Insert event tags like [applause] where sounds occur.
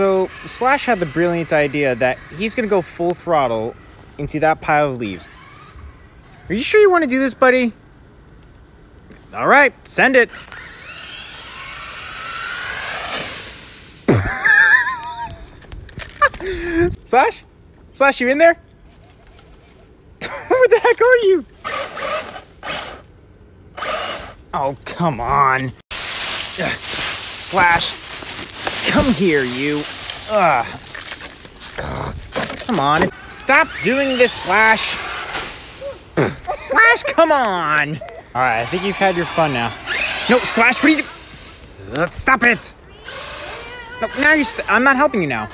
So, Slash had the brilliant idea that he's gonna go full throttle into that pile of leaves. Are you sure you want to do this, buddy? All right, send it. [laughs] Slash? Slash, you in there? [laughs] Where the heck are you? Oh, come on. Slash, come here, you. Ugh. Come on. Stop doing this, Slash. Slash, come on. All right, I think you've had your fun now. No, Slash, what are you Stop it. No, now. St- I'm not helping you now.